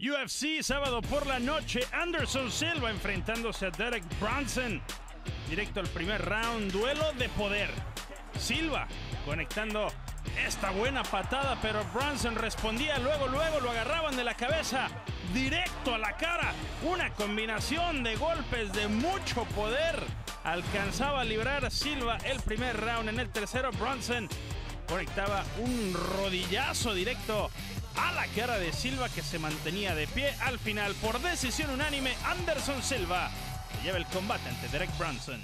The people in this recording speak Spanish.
UFC, sábado por la noche, Anderson Silva enfrentándose a Derek Bronson. Directo al primer round, duelo de poder. Silva conectando esta buena patada, pero Bronson respondía luego, luego lo agarraban de la cabeza, directo a la cara. Una combinación de golpes de mucho poder. Alcanzaba a librar Silva el primer round. En el tercero, Bronson conectaba un rodillazo directo a la cara de Silva que se mantenía de pie al final por decisión unánime Anderson Silva lleva el combate ante Derek Bronson.